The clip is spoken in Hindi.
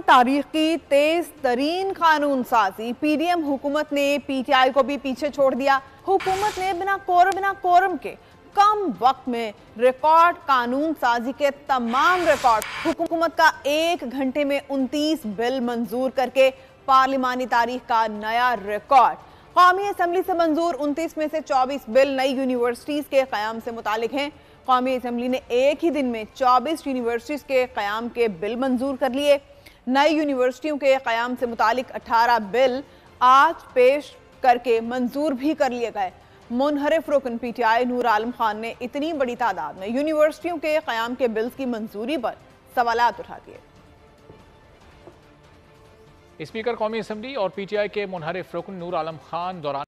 तारीख की तेज तरीन कानून साजी पीडीएम हुकूमत ने पीटीआई को भी पीछे छोड़ दिया। हुकूमत ने बिना कोरम बिना कोरम के कम वक्त में रिकॉर्ड कानून साजी के तमाम रिकॉर्ड, हुकूमत का एक घंटे में 29 बिल मंजूर करके पार्लिमानी तारीख का नया रिकॉर्ड। कौमी असम्बली से मंजूर 29 में से 24 बिल नई यूनिवर्सिटीज के क्याम से मुतालिक हैं। कौमी असम्बली ने एक ही दिन में 24 यूनिवर्सिटीज के क्याम के बिल मंजूर कर लिए। नई यूनिवर्सिटियों के क्याम से मुतक 18 बिल आज पेश करके मंजूर भी कर लिए गए। मुनहरफ रुकन आई नूर आलम खान ने इतनी बड़ी तादाद में यूनिवर्सिटियों के क्याम के बिल्स की मंजूरी पर सवाल उठा दिए। स्पीकर कौमी असम्बली और पीटीआई के मुनहरफ रुकन नूर आलम खान दौरान